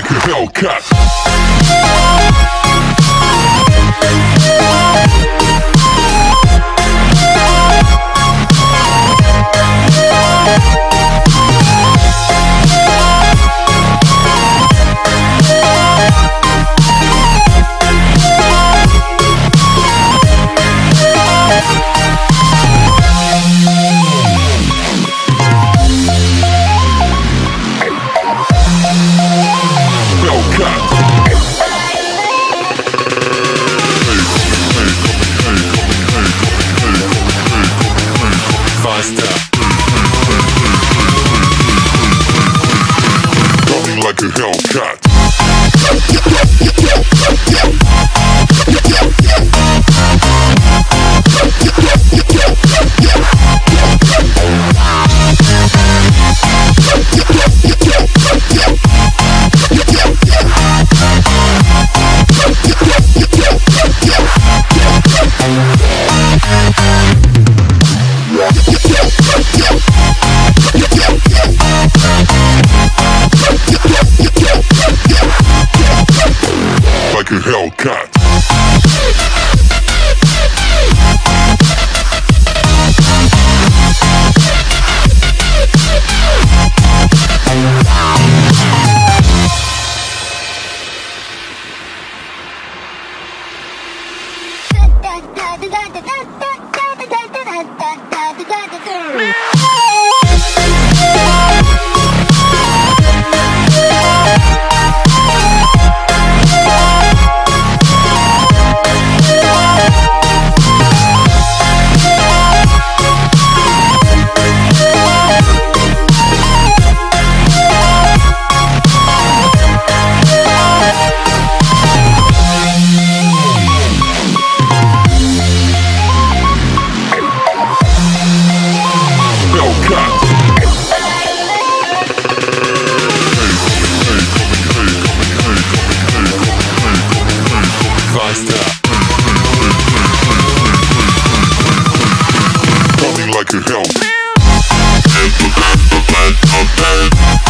like a Hellcat. Hellcat. Hellcat. Hellcat. Faster.